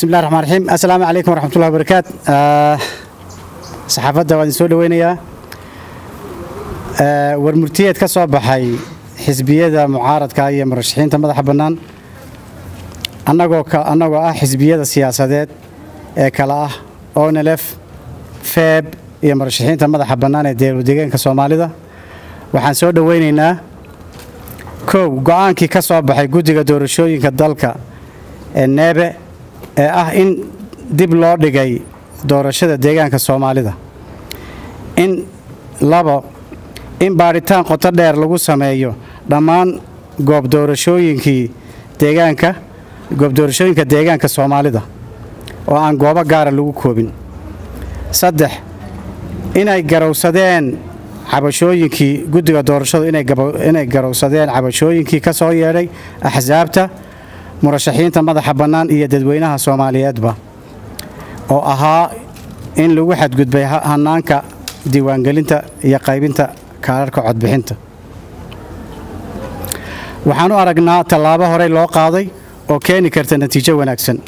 bismillahi raxmaan raxiim assalaamu calaykum waraxmatullahi wabarakaat saxaafadda waa idin soo dhoweynayaa warmurtiyeed ka soo baxay xisbiyada mucaaradka iyo murashaxiinta madaxa bannaan. Annagoo ah xisbiyada siyaasadeed ee kale ah onelef feeb iyo murashaxiinta madaxa bannaan ee deegaanka soomaalida. Waxaan soo dhoweynaynaa kow go'aankii ka soo baxay guddiga doorashooyinka dalka ee neebe ee ah in dib loo dhigay doorashada deegaanka soomaalida. In labo in baadhitaan qoto dheer lagu sameeyo dhammaan goob doorashooyinkii deegaanka goob doorashooyinka deegaanka soomaalida oo aan goobo gaara lagu koobin. Saddex inay garowsadeen cabashooyinkii guddiga doorashadu inay garowsadeen cabashooyinkii ka soo yeedhay axsaabta murashaxiinta madaxa bannaan iyo dadweynaha soomaaliyeedba oo ahaa in lagu xadgudbay hanaanka diiwaangelinta iyo qaybinta kaararka codbixinta. Waxaan u aragnaa tallaabo horey loo qaaday oo keeni karta natiijo wanaagsan.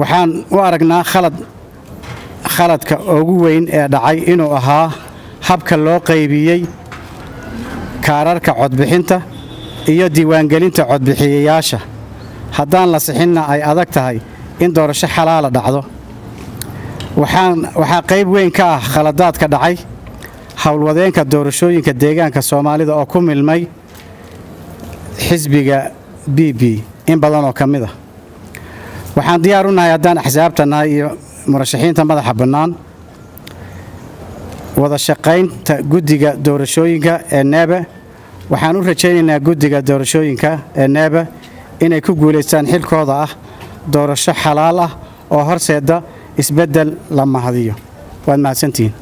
Waxaan u aragnaa khalad khaladka ugu weyn ee dhacay inuu ahaa habka loo qaybiyey kaararka codbixinta iyo diiwaangelinta codbixiyayaasha haddaan la sixinna ay adag tahay in doorasho xalaala dhacdo. Waxaa qayb weyn ka ah khaladaadka dhacay howlwadeenka doorashooyinka deegaanka soomaalida oo ku milmay xisbiga b b in badan oo ka mid ah. Waxaan diyaar u nahay haddaan axsaabta nahay iyo murashaxiinta madaxa bannaan wada shaqaynta guddiga doorashooyinka ee neebe waxaan u rajaynaynaa guddiga doorashooyinka ee neebe inay ku guulaystaan xilkooda ah doorasho xalaal ah oo horseeda isbeddel la mahadiyo. Waad mahadsantihiin